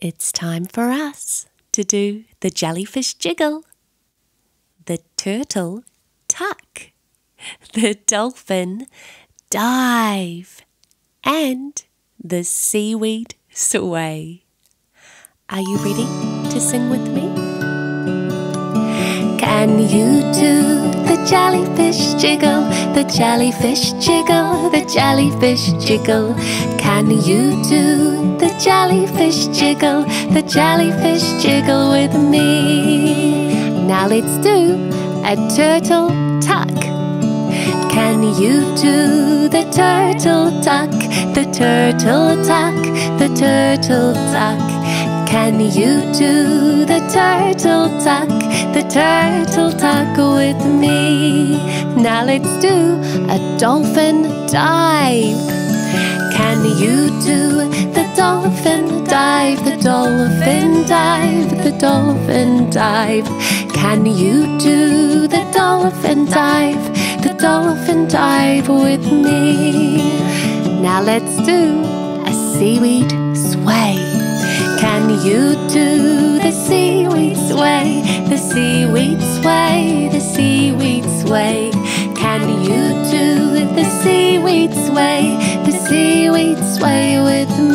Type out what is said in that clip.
It's time for us to do the jellyfish jiggle, the turtle tuck, the dolphin dive, and the seaweed sway. Are you ready to sing with me? Can you do jellyfish jiggle, the jellyfish jiggle, the jellyfish jiggle? Can you do the jellyfish jiggle, the jellyfish jiggle with me? Now let's do a turtle tuck. Can you do the turtle tuck, the turtle tuck, the turtle tuck? Can you do the turtle tuck, the turtle tuck with me? Now let's do a dolphin dive. Can you do the dolphin dive, the dolphin dive, the dolphin dive? Can you do the dolphin dive, the dolphin dive with me? Now let's do a seaweed sway. Can you do seaweed sway, the seaweed sway? Can you do it the seaweed sway, the seaweed sway with me?